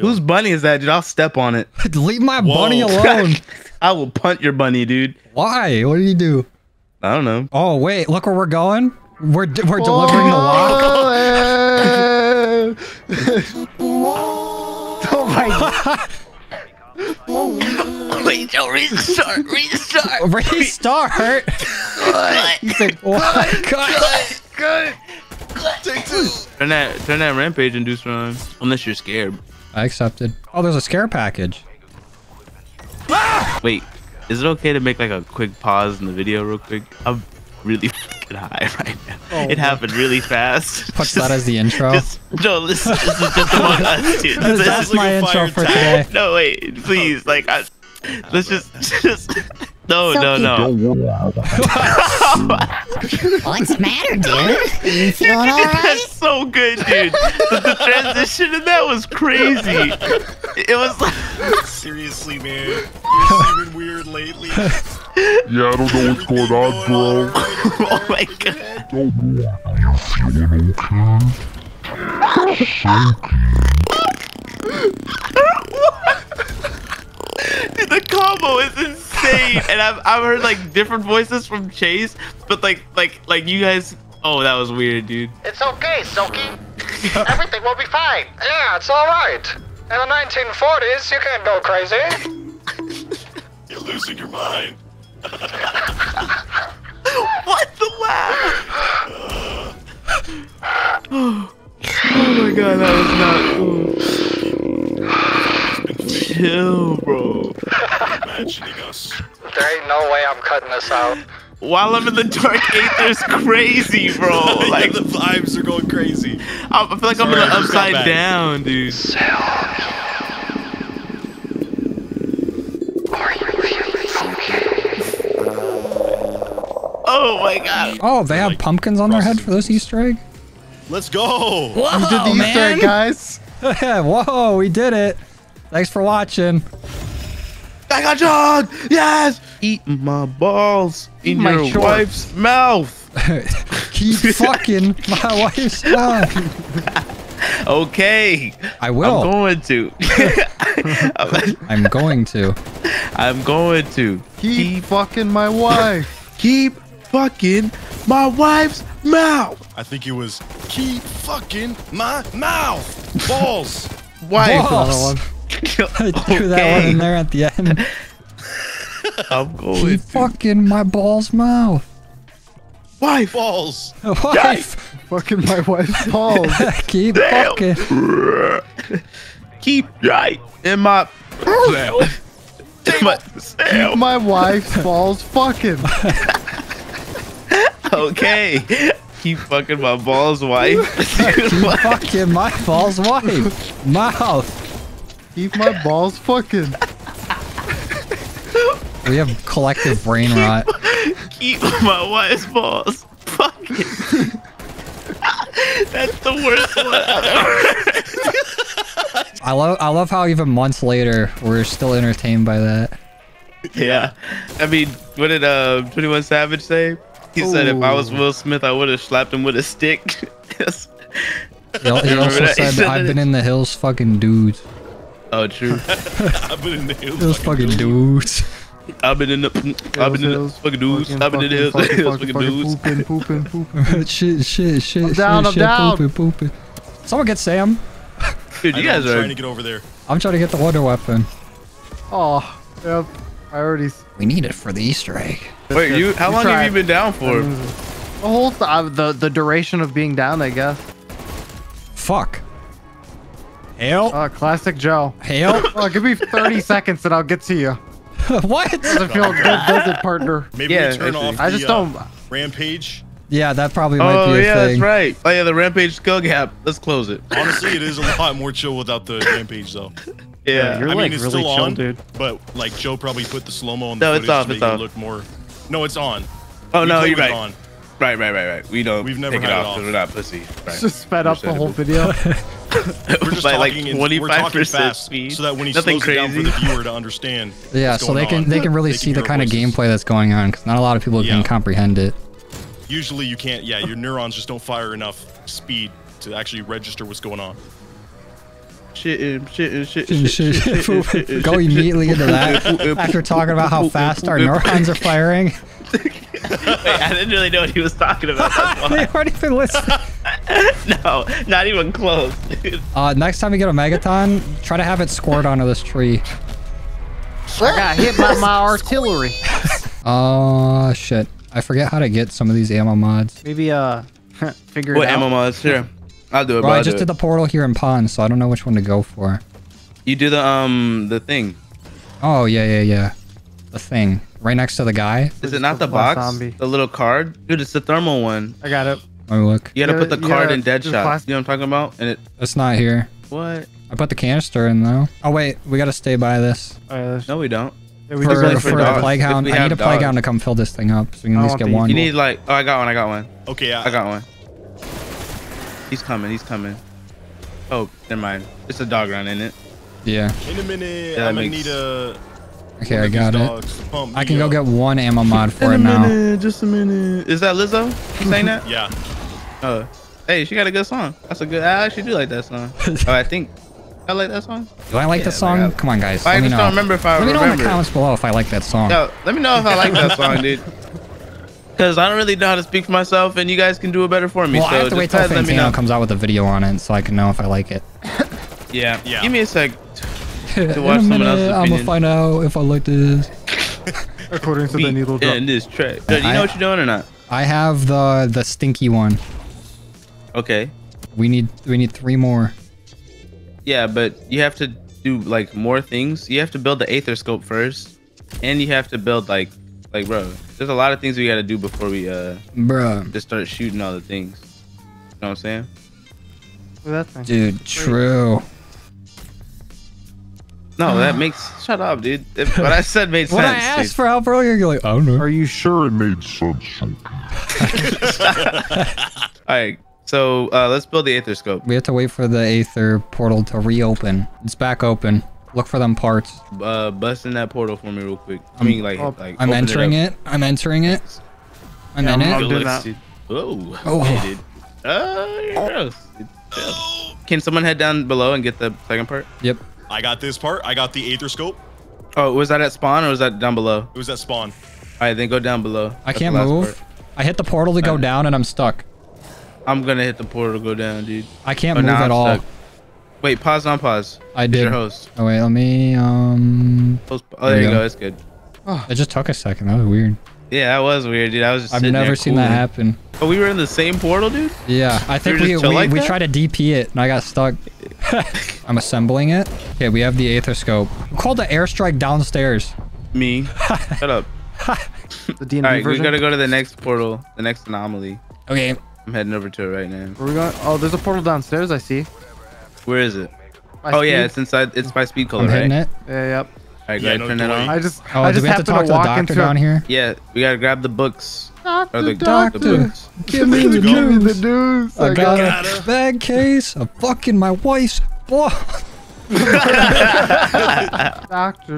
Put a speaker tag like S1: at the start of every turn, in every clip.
S1: Whose bunny is that, dude? I'll step on it.
S2: Leave my
S3: Whoa.
S2: bunny alone.
S1: I will punt your bunny, dude.
S2: Why? What did you do?
S1: I don't know.
S2: Oh wait, look where we're going. We're d- we're delivering the lock.
S4: oh my god.
S1: Wait, Joe, restart, restart.
S2: Restart.
S4: He's like,
S2: What? Cut.
S4: good.
S3: Take two.
S1: Turn that, turn that rampage inducer on. Unless you're scared.
S2: I accepted. Oh, there's a scare package.
S1: Wait, is it okay to make like a quick pause in the video, real quick? I'm really fucking high right now. Oh, it happened really fast.
S2: Put that as the intro.
S1: Just, no, this, this is just among us, dude.
S2: That's,
S1: This
S2: that's
S1: is-
S2: my
S3: like a
S2: intro for
S3: tag.
S2: today.
S1: no, wait, please, like, I, let's just, just, no, no, no.
S5: What's the matter, dude? You feeling all right?
S1: That's so good, dude. The, the transition in that was crazy. It was like,
S3: Seriously, man. You're seeming weird lately.
S6: Yeah, I don't know what's going on, bro.
S1: oh my god. Dude, the combo is insane, and I've I've heard like different voices from Chase, but like like like you guys. Oh, that was weird, dude.
S7: It's okay, Silky. Everything will be fine. Yeah, it's all right. In the 1940s, you can't go crazy.
S3: You're losing your mind.
S1: What the laugh? oh my god, that was not cool. Chill, bro.
S3: Imagining us.
S7: There ain't no way I'm cutting this out.
S1: While I'm in the dark aether's crazy, bro.
S3: yeah,
S1: Like
S3: the vibes are going crazy.
S1: I I feel like I'm in the
S3: I just got
S1: upside down, dude. Oh my god.
S2: Oh, they have pumpkins on their head for this Easter egg.
S3: Let's go.
S2: Whoa,
S4: We did the Easter egg, guys.
S2: Whoa, we did it. Thanks for watching.
S1: I got John! Yes! Eat my balls in
S4: my
S1: your
S4: shorts.
S1: wife's mouth.
S2: Keep fucking my wife's mouth.
S1: Okay.
S2: I will.
S1: I'm going to.
S2: I'm going to.
S1: I'm going to.
S4: Keep fucking my wife.
S1: keep fucking my wife's mouth.
S3: I think it was keep fucking my mouth. Balls.
S1: Wife.
S2: Balls. I threw that one in there at the end.
S1: I'm going
S2: Keep
S1: to.
S2: fucking my balls mouth.
S1: Wife.
S3: Balls.
S2: Wife.
S4: fucking my wife's balls.
S2: Keep
S1: Damn.
S2: fucking.
S1: Keep right in my. my
S4: Keep my wife's balls fucking.
S1: Okay. Keep fucking my balls, wife. Dude,
S2: Keep
S1: what?
S2: fucking my balls wife. Mouth.
S4: Keep my balls fucking.
S2: We have collective brain rot.
S1: Keep my wife's balls. Fucking. That's the worst one I've ever.
S2: I love I love how even months later we're still entertained by that.
S1: Yeah. I mean, what did uh 21 Savage say? He said if I was Will Smith, I would have slapped him with a stick. Yes.
S2: He, he also
S1: that?
S2: Said
S1: said
S2: I've been in the hills fucking dudes.
S1: Oh, true.
S3: I've been in the hills.
S2: Those fucking dudes.
S1: I've been in the, I've been in the fucking dudes. I've been in the hills,
S4: fucking,
S1: dudes.
S4: Pooping, pooping, pooping.
S2: shit, shit, shit,
S4: I'm
S2: shit,
S4: down, I'm
S2: shit,
S4: down.
S2: pooping, pooping. Someone get Sam.
S1: Dude,
S3: I
S1: you
S3: know,
S1: guys
S3: I'm
S1: are.
S3: trying to get over there.
S2: I'm trying to get the wonder weapon.
S4: Oh, yep. I already.
S2: We need it for the Easter egg.
S1: Wait, you? How long have you been down for?
S4: The whole th- uh, the the duration of being down, I guess.
S2: Fuck. Hail.
S4: Uh, classic Joe.
S2: Hail.
S4: Oh, give me 30 seconds and I'll get to you.
S2: what?
S4: Doesn't feel good, does it, partner?
S3: Maybe
S1: Yeah,
S3: we turn
S1: actually.
S3: off
S4: I
S3: the,
S4: just
S3: uh,
S4: don't.
S3: rampage.
S2: Yeah, that probably might
S1: Oh
S2: be a
S1: yeah,
S2: thing.
S1: that's right. Oh yeah, the Rampage Skull Gap. Let's close it.
S3: Honestly, it is a lot more chill without the rampage though.
S1: Yeah.
S4: you're
S3: I
S4: like
S3: mean, it's
S4: really
S3: still
S4: chill,
S3: on,
S4: dude.
S3: but like Joe probably put the slow mo on the
S1: No, it's
S3: footage
S1: off,
S3: to
S1: it's
S3: make
S1: off.
S3: it look more. No, it's on.
S1: oh
S3: We
S1: no, you're
S3: with
S1: right.
S3: On.
S1: Right, right, right, right. We don't
S3: We've never
S1: take it
S3: had it
S1: off
S3: off.
S1: because we're not pussy. Right.
S4: Just sped up the whole video.
S3: We're just
S1: By, like,
S3: talking in, we're talking
S1: 25%
S3: fast
S1: speed.
S3: so that when he
S1: Nothing
S3: slows it down for the viewer to understand.
S2: Yeah,
S3: what's
S2: so
S3: going
S2: they can
S3: on,
S2: they can really
S3: they
S2: see the
S3: hear
S2: kind of gameplay that's going on because not a lot of people
S3: Yeah.
S2: can comprehend it.
S3: Usually, you can't. Yeah, your neurons just don't fire enough speed to actually register what's going on.
S1: shitting, shitting, shitting,
S2: Shit, shit,
S1: shitting, shitting,
S2: shit. Go immediately into that after talking about how fast our neurons are firing.
S1: Wait, I didn't really know what he was talking about.
S2: They
S1: why.
S2: weren't even listening.
S1: no, not even close, dude.
S2: Uh, next time you get a megaton, try to have it squirt onto this tree.
S4: I got hit by my artillery.
S2: Oh shit! I forget how to get some of these ammo mods.
S4: Maybe uh, figure
S1: What
S4: it out.
S1: ammo mods? Here, I'll do it.
S2: Bro,
S1: bro,
S2: I just did
S1: it.
S2: the portal here in Pond, so I don't know which one to go for.
S1: You do the um the thing.
S2: Oh yeah, yeah, yeah. The thing right next to the guy.
S1: Is it not the
S4: Blast
S1: box?
S4: zombie.
S1: The little card? Dude, it's the thermal one.
S4: I got it.
S2: Let me look.
S1: You gotta
S4: Yeah,
S1: put the
S4: you
S1: card
S4: gotta
S1: in
S4: do
S1: Deadshot. You know what I'm talking about? And it
S2: It's not here.
S1: what?
S2: I put the canister in though. Oh wait, we gotta stay by this
S4: All right, let's-
S1: No, we don't.
S4: yeah, we
S2: for,
S4: just
S2: for
S1: for
S2: the
S1: dogs.
S2: plague hound. I need a plague hound to come fill this thing up, so we can
S4: I
S2: at least get
S4: the-
S2: one.
S1: You need like oh I got one, I got one.
S3: Okay, I,
S1: I got one. He's coming, he's coming. Oh, never mind. It's a dog run, isn't it?
S2: Yeah.
S3: in a minute,
S1: Yeah,
S3: I'm gonna
S1: makes-
S3: need a.
S2: Okay, I got it.
S3: dogs to pump
S2: I
S3: me
S2: can go
S3: up.
S2: get one ammo mod for it now.
S1: minute, just a minute. Is that Lizzo? You saying that?
S3: Yeah.
S1: Oh, hey, she got a good song. That's a good. I actually do like that song. oh, I think I like that song.
S2: Do I like
S1: Yeah,
S2: the song?
S1: like, I-
S2: Come on, guys.
S1: I
S2: let me know.
S1: don't remember if I
S2: let me know in the comments below if I like that song.
S1: Yo, let me know if I like that song, dude. Because I don't really know how to speak for myself, and you guys can do it better for me.
S2: well,
S1: so
S2: I have to
S1: just
S2: wait till
S1: guys let me
S2: Fantano comes out with a video on it so I can know if I like it.
S1: Yeah.
S3: Yeah.
S1: Give me a sec.
S2: In
S1: watch
S2: a
S1: someone
S2: minute,
S1: else's
S2: I'm gonna find out if I like this.
S4: according to the needle drop.
S1: in this track. Do you
S2: I-
S1: know what you're doing or not?
S2: I have the the stinky one.
S1: Okay.
S2: We need we need three more.
S1: Yeah, but you have to do like more things. You have to build the aether scope first, and you have to build like, like bro. There's a lot of things we got to do before we uh
S2: Bruh.
S1: just start shooting all the things. You know what I'm saying?
S4: Look at that thing.
S2: Dude, true.
S1: No, that makes. Shut up, dude. If what I said made sense.
S2: When I asked
S1: dude.
S2: for help earlier, you're like, I don't know.
S6: Are you sure it made sense?
S1: All right. So uh, let's build the aether scope.
S2: We have to wait for the Aether portal to reopen. It's back open. Look for them parts.
S1: Uh, bust in that portal for me real quick. I mean, like,
S4: oh,
S1: like
S2: I'm entering
S1: up.
S2: it. I'm entering it. I'm
S4: Yeah,
S2: in
S4: I'm-
S2: it.
S4: I'm doing that.
S1: dude. Whoa.
S2: Oh.
S1: Hey, dude. Uh, you're gross. dude. Chill. Can someone head down below and get the second part?
S2: Yep.
S3: I got this part. I got the aether scope.
S1: Oh, was that at spawn or was that down below?
S3: It was at spawn.
S1: All right, then go down below.
S2: I
S1: That's
S2: can't move.
S1: part.
S2: I hit the portal to go
S1: Alright.
S2: down and I'm stuck.
S1: I'm gonna hit the portal to go down, dude.
S2: I can't
S1: Oh,
S2: move at
S1: I'm
S2: all.
S1: stuck. Wait, pause on pause.
S2: I did.
S1: Your host.
S2: Oh wait, let me um
S1: Post- oh,
S2: There
S1: there
S2: you
S1: you
S2: go.
S1: go. That's good.
S2: Oh, it just took a second. That was weird.
S1: Yeah, that was weird, dude. I was just.
S2: I've
S1: sitting there
S2: never seen that happen.
S1: Oh, we were in the same portal, dude.
S2: Yeah, I think
S1: were
S2: we we,
S1: like
S2: we tried to DP it and I got stuck. I'm assembling it. Okay, we have the Aether scope. Who called the airstrike downstairs?
S1: Me. Shut up.
S4: The D&D
S1: All right, we gotta go to the next portal, the next anomaly.
S2: Okay.
S1: I'm heading over to it right now.
S4: Where we going? Oh, there's a portal downstairs. I see.
S1: Where is it?
S4: By
S1: oh yeah, it's inside. It's by speed cola,
S2: I'm
S1: right?
S2: hitting it.
S4: Yeah, yep.
S1: All right, go
S3: Yeah,
S1: ahead,
S3: no
S1: turn that on.
S4: I just.
S2: Oh,
S4: I
S2: do
S4: just
S2: we have to talk to the doctor down here?
S1: Yeah, we gotta grab the books.
S4: Doctor,
S1: Or the,
S2: doctor.
S1: the books.
S2: Give me the
S4: Give me the news.
S2: I got
S3: Gotta.
S2: a bad case of fucking my wife's. Boy.
S4: Doctor,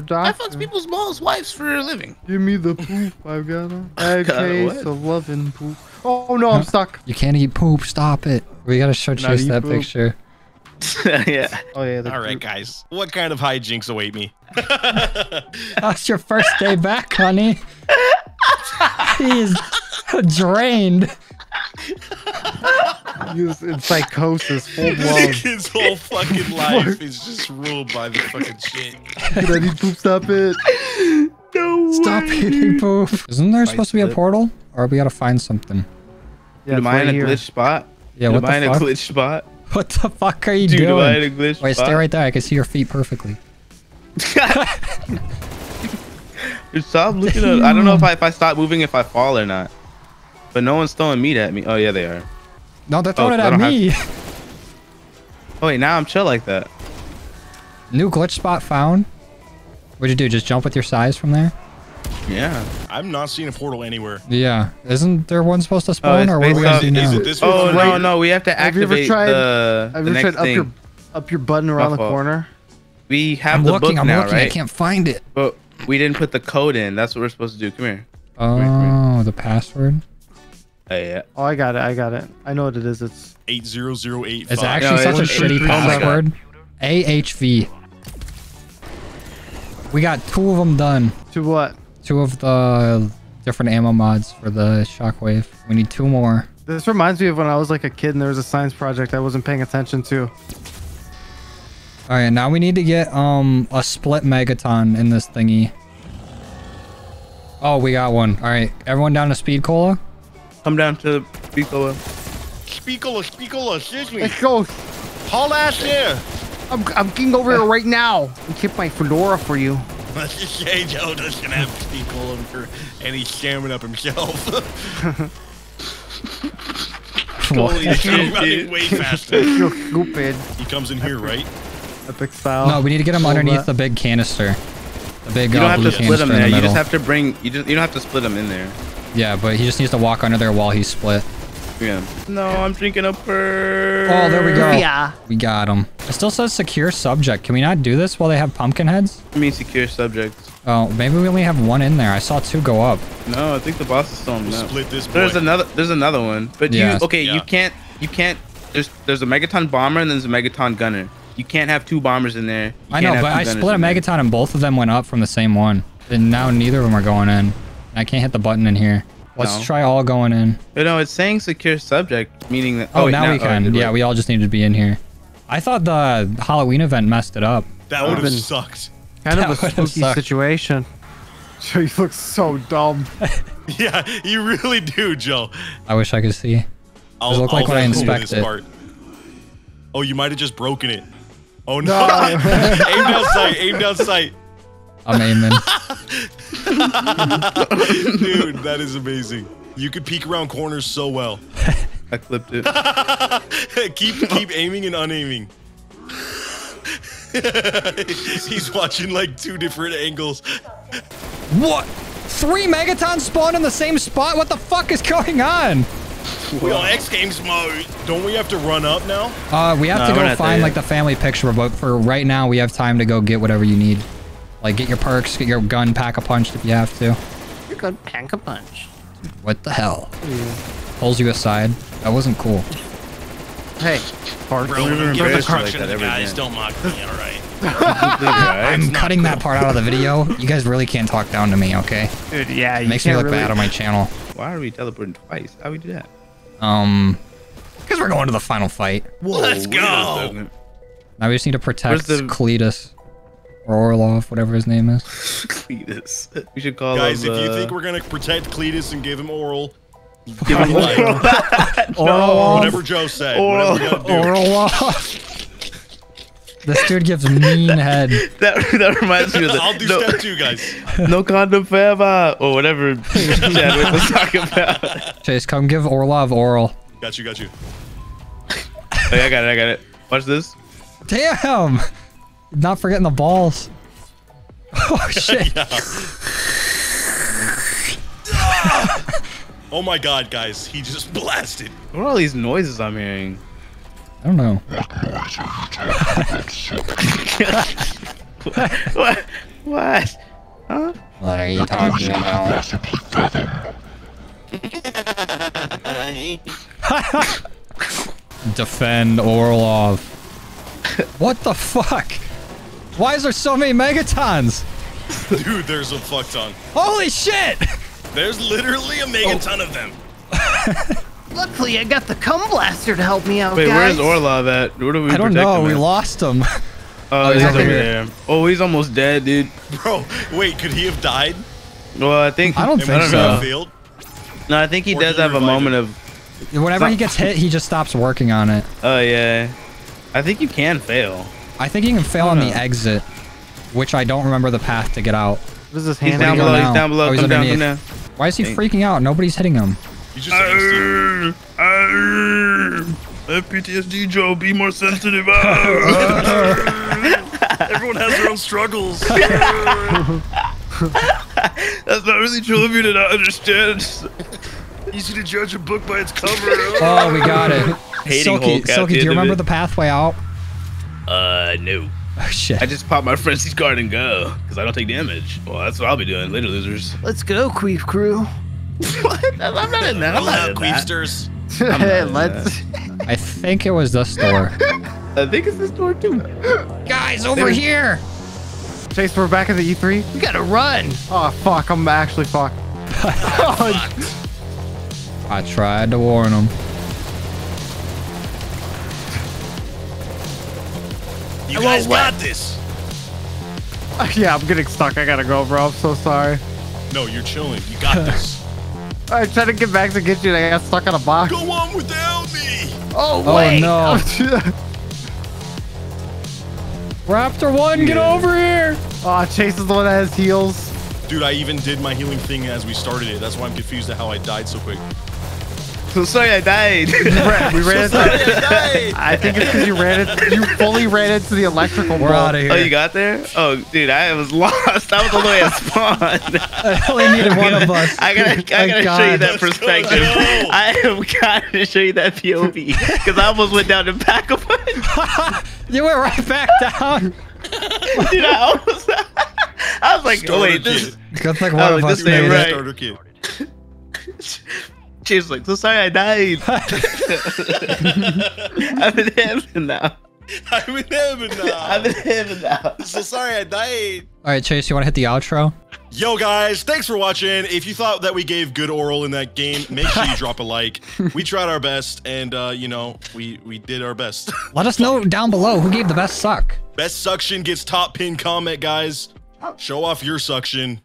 S4: doctor.
S1: I fucks people's balls, wives for a living.
S4: Give me the poop. I've got a bad
S1: God,
S4: case
S1: what?
S4: of loving poop. Oh no, I'm stuck.
S2: You can't eat poop. Stop it. We gotta show Chase that
S4: poop.
S2: picture.
S1: yeah.
S4: Oh yeah. The
S3: All right, guys. What kind of hijinks await me?
S2: That's your first day back, honey. He's drained.
S4: He's in psychosis, full blown.
S3: His whole fucking life is just ruled by the fucking shit.
S4: Did I need poop? Stop it.
S2: Stop eating poop. Isn't there supposed to be a portal? Or we gotta find something?
S4: Yeah,
S1: am I in
S4: right
S1: a
S4: here.
S1: glitch spot?
S2: Yeah,
S1: Dude,
S2: what
S1: am I in
S2: the
S1: a
S2: fuck?
S1: glitch spot?
S2: What the fuck are you
S1: Dude, I
S2: doing?
S1: a glitch
S2: Wait,
S1: spot?
S2: stay right there. I can see your feet perfectly.
S1: Dude, stop looking at. I don't know if I if I stop moving if I fall or not. But no one's throwing meat at me. Oh yeah, they are.
S2: No, they're oh, throwing
S1: Oh,
S2: it
S1: I
S2: at me.
S1: Oh wait, now I'm chill like that.
S2: New glitch spot found. What'd you do? Just jump with your size from there?
S1: Yeah.
S3: I'm not seeing a portal anywhere.
S2: Yeah. Isn't there one supposed to
S1: Oh,
S2: spawn,
S1: it's
S2: or what are we
S1: based
S2: gonna
S1: off-
S2: do
S3: is
S2: now?
S3: this
S1: Oh
S3: one?
S1: no
S4: Wait.
S1: no, we have to
S4: Have you ever
S1: activate
S4: tried-
S1: the,
S4: Have
S1: the
S4: you
S1: next
S4: tried up
S1: thing.
S4: your up your button around the corner?
S1: We have
S2: I'm
S1: the
S2: looking.
S1: book
S2: I'm
S1: now,
S2: looking. I can't find it.
S1: But we didn't put the code in. That's what we're supposed to do. Come here.
S2: Oh,
S1: here, come oh,
S2: the password.
S1: Oh yeah.
S4: Oh, I got it. I got it. I know what it is. It's
S3: Eight zero zero eight
S2: It's actually
S1: No,
S2: such a shitty
S1: it's- oh my God.
S2: password. AHV. We got two of them done.
S4: To what?
S2: Two of the different ammo mods for the shockwave. We need two more.
S4: This reminds me of when I was like a kid and there was a science project I wasn't paying attention to.
S2: All right, now we need to get um a split megaton in this thingy. Oh, we got one. All right, everyone down to speed cola.
S1: Come down to Picola.
S3: Speakola, speakola, excuse me.
S4: Let's go.
S3: Haul ass here.
S4: I'm, I'm getting over here right now. I keep my fedora for you.
S3: Let's just say Joe doesn't have speakola for any salmon up himself. Holy shit,
S1: shit, dude.
S3: way faster.
S4: You're stupid.
S3: He comes in here, right?
S4: Epic style.
S2: No, we need to get him
S4: Hold
S2: underneath
S4: that.
S2: the big canister. The big
S1: You
S2: uh,
S1: don't have
S2: blue
S1: to split
S2: canister
S1: them
S2: in
S1: there.
S2: the
S1: You just have to bring. You just. You don't have to split him in there.
S2: Yeah, but he just needs to walk under there while he's split.
S1: Yeah. No, I'm drinking a per.
S2: Oh, there we go.
S4: Yeah.
S2: We got him. It still says secure subject. Can we not do this while they have pumpkin heads?
S1: I mean, secure subjects.
S2: Oh, maybe we only have one in there. I saw two go up.
S1: No, I think the boss is still on
S3: We'll split this boy.
S1: There's another. There's another one. But
S2: Yeah.
S1: you. Okay,
S3: Yeah.
S1: you can't. You can't. There's. There's a megaton bomber and there's a megaton gunner. You can't have two bombers in there. You
S2: I know, but I split a
S1: in there.
S2: megaton and both of them went up from the same one. And now neither of them are going in. I can't hit the button in here. Let's
S1: No.
S2: try all going in.
S1: But no, it's saying secure subject, meaning that.
S2: Oh,
S1: wait,
S2: now we
S1: oh,
S2: can.
S1: did
S2: yeah, we all just need to be in here. I thought the Halloween event messed it up.
S3: that would have
S4: been-
S3: sucked.
S4: Kind
S2: That
S4: of a spooky situation. Joe, you look so dumb.
S3: Yeah, you really do, Joe.
S2: I wish I could see.
S3: I'll,
S2: look like
S3: I'll
S2: when I inspect
S3: this
S2: it.
S3: part. Oh, you might have just broken it. Oh no! aim down sight. Aim down sight.
S2: I'm aiming.
S3: Dude, that is amazing. You could peek around corners so well.
S1: I clipped it.
S3: keep keep aiming and unaiming. He's watching like two different angles.
S2: what? Three megatons spawned in the same spot? What the fuck is going on?
S3: We on X Games mode. Don't we have to run up now?
S2: Uh, we have
S1: No,
S2: to go find
S1: there
S2: like the family picture, but for right now, we have time to go get whatever you need. Like get your perks, get your gun, pack a punch if you have to.
S4: You're good. Pack a punch.
S2: What the hell? Pulls you aside. That wasn't cool.
S4: Hey, Bart.
S3: Bro, when
S1: Remember
S3: I'm the
S1: embarrassed like
S3: to the guys,
S1: again.
S3: don't mock me, alright?
S2: I'm cutting that part out of the video. You guys really can't talk down to me, okay?
S4: Dude, yeah,
S2: It
S4: you
S2: makes me
S4: can't
S2: look
S4: really...
S2: bad on my channel.
S1: Why are we teleporting twice? How we do that?
S2: Um, because we're going to the final fight.
S3: Let's go!
S2: Now we just need to protect
S1: Where's the-
S2: Cletus or Orlov, whatever his name is.
S1: Cletus. We should call
S3: Guys,
S1: him.
S3: if you
S1: uh,
S3: think we're gonna protect Cletus and give him oral,
S1: give him
S3: like,
S2: Orlov.
S3: whatever Joe said,
S1: Oral.
S3: whatever you gotta do.
S2: Orlov. this dude gives mean head.
S1: that, that reminds me of the
S3: I'll do
S1: no,
S3: step two, guys.
S1: no condom forever or whatever Chadwick was talking about.
S2: Chase, come give Orlov oral.
S3: Got you, got you.
S1: Oh, yeah, I got it. I got it. Watch this.
S2: Damn! Not forgetting the balls. Oh shit.
S3: Oh my god, guys, he just blasted.
S1: What are all these noises I'm hearing?
S2: I don't know.
S1: What? What? Huh?
S2: What are you talking about? Defend Orlov. What the fuck? Why is there so many megatons?
S3: Dude, there's a fuck ton.
S2: Holy shit!
S3: There's literally a megaton oh. of them.
S4: Luckily, I got the cum blaster to help me out,
S1: Wait,
S4: guys.
S1: where's Orlov at? Where do we
S2: I don't know.
S1: him
S2: We
S1: at?
S2: lost him.
S1: Oh, oh, he's
S2: he's
S1: over
S2: over here.
S1: there. Oh, he's almost dead, dude.
S3: Bro, wait, could he have died?
S1: Well, I think.
S2: I don't
S3: And
S2: think
S3: we
S2: so.
S3: got?
S1: No, I think he
S3: Or
S1: does
S3: he
S1: have a moment
S3: him.
S1: of.
S2: Whenever he gets hit, he just stops working on it.
S1: Oh yeah. I think you can fail.
S2: I think he can fail on the exit, which I don't remember the path to get out.
S4: What is this
S1: He's down below.
S2: now?
S1: He's down below.
S2: Oh, he's
S1: Come down. Come down.
S2: Why is he
S1: Dang.
S2: freaking out? Nobody's hitting him.
S3: He's just angsty.
S1: PTSD, Joe. Be more sensitive.
S3: Everyone has their own struggles.
S1: That's not really true of you to not understand.
S3: Easy to judge a book by its cover.
S2: Oh, we got it.
S1: Hating
S2: Silky,
S1: Hulk
S2: Silky, do you remember
S1: it.
S2: the pathway out?
S1: Uh, no.
S2: Oh shit.
S1: I just pop my frenzied guard and go because I don't take damage. Well, that's what I'll be doing. Later, losers.
S4: Let's go, Queef Crew.
S1: what? I'm not in that. I'm not in that.
S3: Queefsters.
S4: Let's.
S2: I think it was the store.
S1: I think it's the store too.
S2: Guys, over here.
S4: Chase, we're back at the E3. We gotta run. Oh fuck, I'm actually fucked. oh,
S2: I tried to warn him.
S3: You guys got this.
S4: yeah, I'm getting stuck. I gotta go, bro. I'm so sorry.
S3: No, you're chilling. You got this.
S4: I tried to get back to get you, and I got stuck on a box.
S3: Go on without me.
S4: Oh
S2: Oh,
S4: wait.
S2: no. Raptor one, get over here.
S4: oh, Chase is the one that has heals.
S3: Dude, I even did my healing thing as we started it. That's why I'm confused at how I died so quick.
S1: So sorry I died.
S4: We ran, we ran into.
S3: died.
S4: I think it's because you ran it. You fully ran into the electrical.
S2: We're out of here.
S1: oh, you got there? Oh, dude, I was lost. I was all the way at spawn.
S2: I only needed one of us.
S1: I gotta, I gotta show you
S2: God.
S1: that perspective.
S3: go.
S1: I have got to show you that POV because I almost went down the back of it.
S2: You went right back down.
S1: Dude, I almost. I was like, oh
S3: Starter
S1: wait, this.
S3: kit.
S2: Good thing
S1: Oh,
S2: one of
S1: this
S2: us
S1: ain't
S2: made
S1: right.
S2: it.
S3: Starter kit.
S1: She was like, so sorry I died. I'm in heaven now.
S3: I'm in heaven now.
S1: I'm in heaven now.
S3: so sorry I died.
S2: All right, Chase, you want to hit the outro?
S3: Yo, guys, thanks for watching. If you thought that we gave good oral in that game, make sure you drop a like. We tried our best, and uh, you know, we we did our best.
S2: Let us know down below who gave the best suck.
S3: best suction gets top pin comment, guys. Show off your suction.